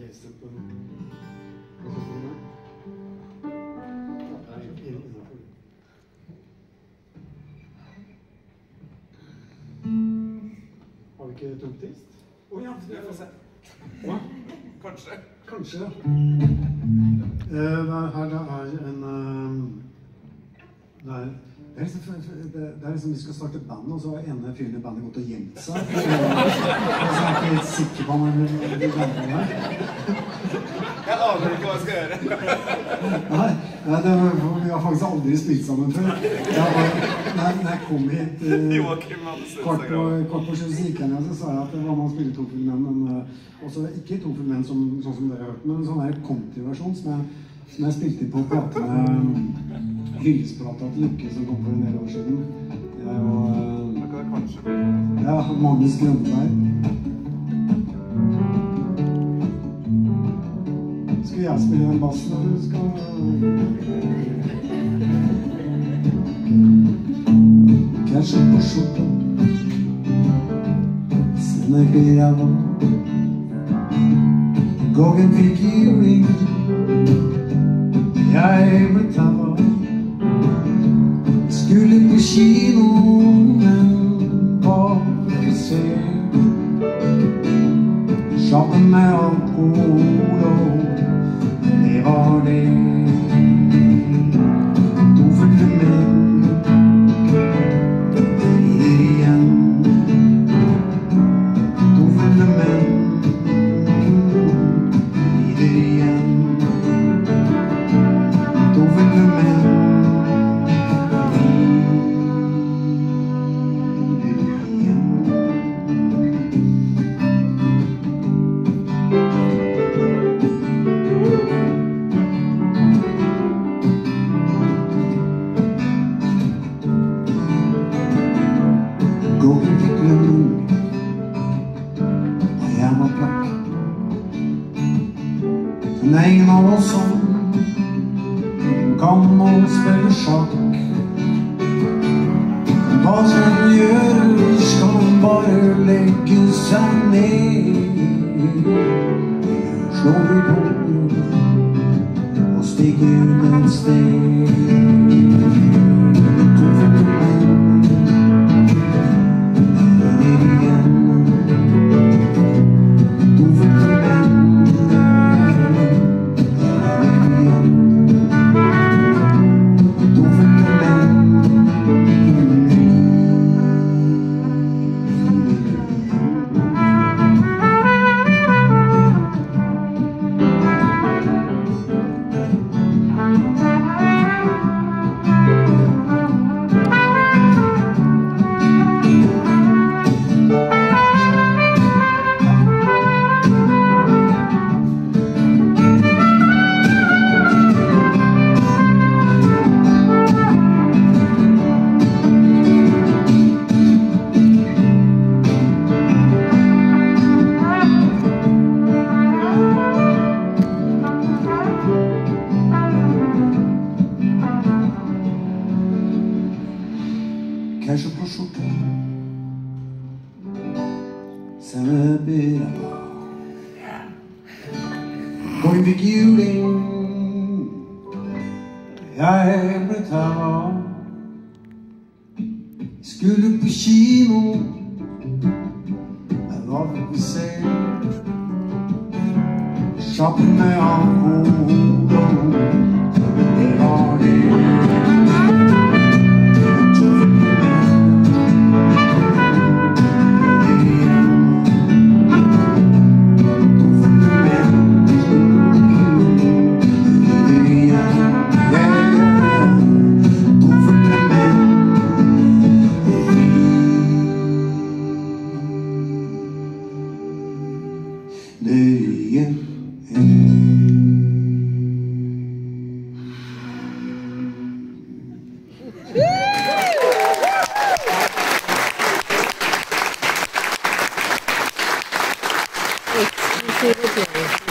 hilse på inn- innenfor. Har vi ikke tok Å Å ja, vi får se. Hva? Kanskje. Kanskje. er, her det er en eh, det er, det, er liksom, det, det er liksom Vi skal starte band, og så har ene fyren i bandet gått og gjemt seg. Og så er jeg ikke helt sikker på om han vil være med. Jeg aner ikke hva jeg skal gjøre. Nei, nei det vi har faktisk aldri spilt sammen før. Jeg var, nei, jeg kom hit eh, seg på, kort på sju så gikk jeg ned så sa jeg at det var med å spille to fulle menn. Men uh, også ikke to fulle menn som, sånn som dere har hørt, men en sånn countryversjon som, jeg- som jeg spilte på plate med til Jokke som kom for en del år siden. Det er jo uh, ja, Magnus Grønberg. Skal jeg spille en bass når du skal Kanskje på skjorta Sender brev Gågen fikk juling Jeg ble tava Shoppe med alkohol og Det var det To fulle menn Rider igjen To Jeg Men det er ingen av oss som Kan å spille sjakk Hva skal man gjøre? Skal man bare legge seg ned? Slår vi på Og stiger ut et sted Kanskje på skjorta Sender brev Going fikk juling Jeg ble tava Skulle på kino Men hva fikk vi se Shoppen med alkohol Exclusivity.